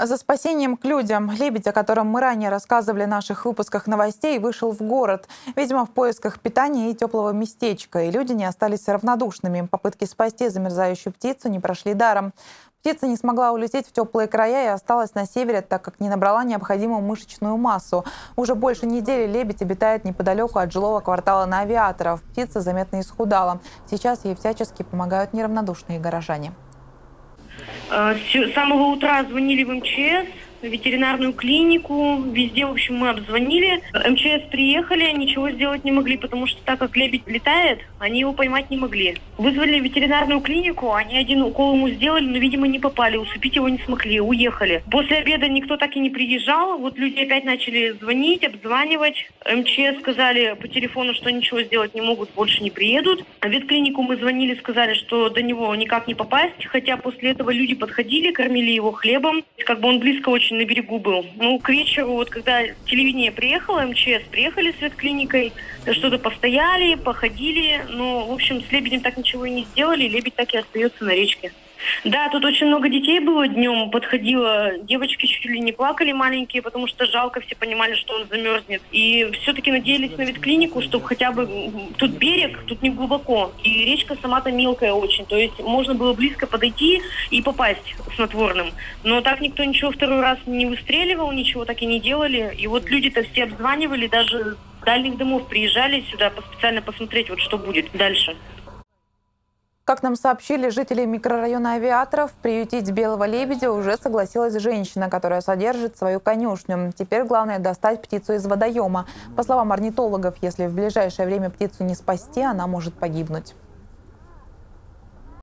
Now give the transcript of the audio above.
За спасением к людям лебедь, о котором мы ранее рассказывали в наших выпусках новостей, вышел в город. Видимо, в поисках питания и теплого местечка. И люди не остались равнодушными. Попытки спасти замерзающую птицу не прошли даром. Птица не смогла улететь в теплые края и осталась на севере, так как не набрала необходимую мышечную массу. Уже больше недели лебедь обитает неподалеку от жилого квартала на авиаторов. Птица заметно исхудала. Сейчас ей всячески помогают неравнодушные горожане. Э, с самого утра звонили в МЧС, ветеринарную клинику, везде, в общем, мы обзвонили. МЧС приехали, ничего сделать не могли, потому что так как лебедь летает, они его поймать не могли. Вызвали ветеринарную клинику, они один укол ему сделали, но, видимо, не попали, усыпить его не смогли, уехали. После обеда никто так и не приезжал, вот люди опять начали звонить, обзванивать. МЧС сказали по телефону, что ничего сделать не могут, больше не приедут. В ветклинику мы звонили, сказали, что до него никак не попасть, хотя после этого люди подходили, кормили его хлебом, как бы он близко очень очень на берегу был. Ну, к вечеру, вот когда телевидение приехало, МЧС, приехали с ветклиникой, что-то постояли, походили, но, в общем, с лебедем так ничего и не сделали, лебедь так и остается на речке. Да, тут очень много детей было днем, подходило, девочки чуть ли не плакали маленькие, потому что жалко, все понимали, что он замерзнет. И все-таки надеялись на ветклинику, чтобы хотя бы тут берег, тут не глубоко, и речка сама-то мелкая очень, то есть можно было близко подойти и попасть снотворным. Но так никто ничего второй раз не выстреливал, ничего так и не делали. И вот люди-то все обзванивали, даже дальних домов приезжали сюда специально посмотреть, вот что будет дальше. Как нам сообщили жители микрорайона авиаторов, приютить белого лебедя уже согласилась женщина, которая содержит свою конюшню. Теперь главное достать птицу из водоема. По словам орнитологов, если в ближайшее время птицу не спасти, она может погибнуть.